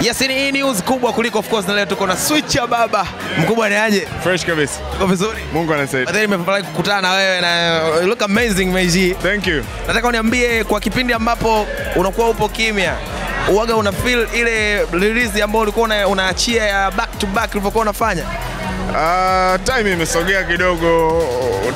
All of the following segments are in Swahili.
Yes, ni hii news kubwa kuliko of course, na leo tuko na switch ya baba mkubwa. Ni aje? Fresh kabisa. Uko vizuri? Mungu anasaidia. Baadaye nimefurahi kukutana na wewe na you look amazing Meiji. Thank you. Nataka uniambie kwa kipindi ambapo unakuwa upo kimya uwaga una feel ile release ambayo ulikuwa unaachia ya back to back ulivyokuwa unafanya Uh, time imesogea kidogo,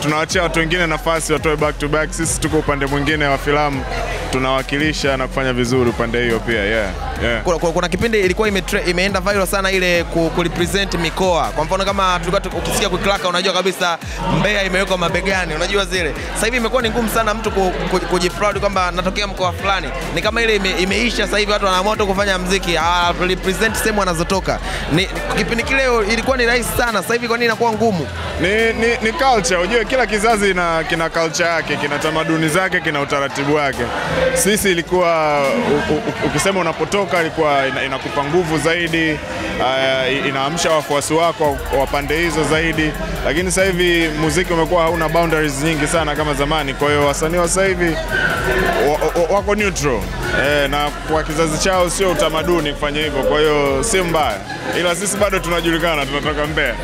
tunawachia watu wengine nafasi watoe back to back. Sisi tuko upande mwingine wa filamu, tunawakilisha na kufanya vizuri upande hiyo pia. Yeah, yeah. kuna, kuna, kipindi ilikuwa imetre, imeenda viral sana ile ku, kurepresent mikoa. Kwa mfano kama tulikuwa tu- ukisikia kuklaka, unajua kabisa Mbeya imewekwa mabegani, unajua zile. Sasa hivi imekuwa ni ngumu sana mtu ku- ku- kujiproud kwamba natokea mkoa fulani. Ni kama ile ime, imeisha sasa hivi, watu wanaamua tu kufanya mziki ah, represent sehemu wanazotoka. Ni, kipindi kile ilikuwa ni rahisi sana, sasa hivi kwa nini inakuwa ngumu? Ni, ni, ni culture. unajua kila kizazi ina, kina culture yake, kina tamaduni zake, kina utaratibu wake. Sisi ilikuwa ukisema unapotoka ilikuwa kwa inakupa nguvu zaidi, uh, inaamsha wafuasi wako wa pande hizo zaidi, lakini sasa hivi muziki umekuwa hauna boundaries nyingi sana kama zamani. Kwa hiyo wasanii wa sasa hivi wa- wa- wako neutral eh, na kwa kizazi chao sio utamaduni kufanya hivyo, kwa hiyo si mbaya, ila sisi bado tunajulikana, tunatoka Mbeya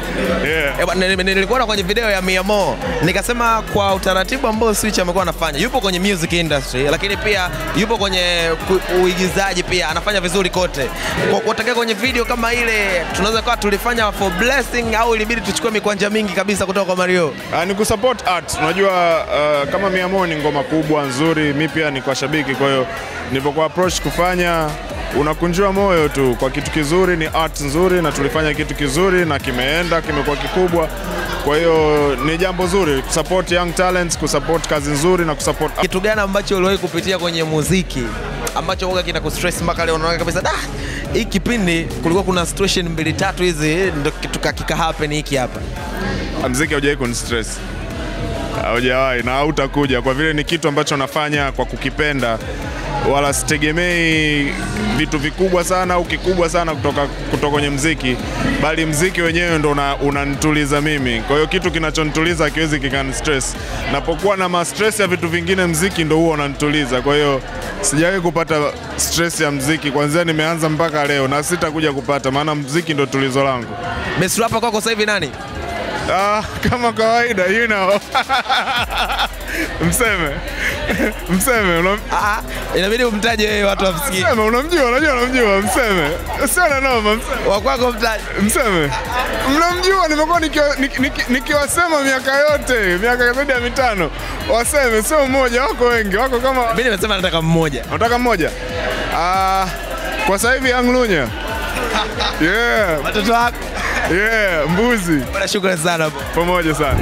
yeah. Eh, nilikuona kwenye video ya Miamo nikasema kwa utaratibu ambao Switch amekuwa anafanya, yupo kwenye music industry, lakini pia yupo kwenye uigizaji pia anafanya vizuri kote. Kwa kutokea kwenye video kama ile, tunaweza kuwa tulifanya for blessing au ilibidi tuchukue mikwanja mingi kabisa kutoka kwa Mario. Uh, ni kusupport art. Unajua uh, kama Mia moyo ni ngoma kubwa nzuri, mi pia ni kwa shabiki, kwa hiyo nilipokuwa approach kufanya unakunjua moyo tu kwa kitu kizuri, ni art nzuri na tulifanya kitu kizuri na kimeenda, kimekuwa kikubwa. Kwa hiyo ni jambo zuri kusupport young talents, kusupport kazi nzuri na kusupport. Kitu gani ambacho uliwahi kupitia kwenye muziki ambacho waga kina kustress mpaka leo. Unaona kabisa da, hii kipindi kulikuwa kuna situation mbili tatu hizi ndo kitu kika happen hiki hapa. Mziki haujawahi kunistress, haujawahi na hautakuja, kwa vile ni kitu ambacho nafanya kwa kukipenda, wala sitegemei vitu vikubwa sana au kikubwa sana kutoka, kutoka kwenye mziki, bali mziki wenyewe ndo una- unanituliza mimi. Kwa hiyo kitu kinachonituliza hakiwezi kikani stress. Napokuwa na ma stress ya vitu vingine, mziki ndo huo unanituliza. Kwa hiyo sijawahi kupata stress ya mziki kwanzia nimeanza mpaka leo, na sitakuja kupata, maana mziki ndo tulizo langu. Best rapper kwako sasa hivi nani? Ah, kama kawaida you know. Mseme. Mseme, unam- Ah, inabidi umtaje wewe watu wamsikie. Mseme, unamjua, unajua unamjua, Mseme. Sio na noma, Mseme. Wa kwako mtaje. Mseme. Mnamjua, nimekuwa nikiwa- niki- niki- nikiwasema miaka yote, miaka zaidi ya mitano. Waseme, sio mmoja, wako wengi, wako kama Mimi nimesema nataka mmoja. nataka mmoja? Ah, kwa sasa hivi Young Lunya. Yeah, Watoto wako. Yeah, mbuzi Bwana, shukrani sana pamoja sana.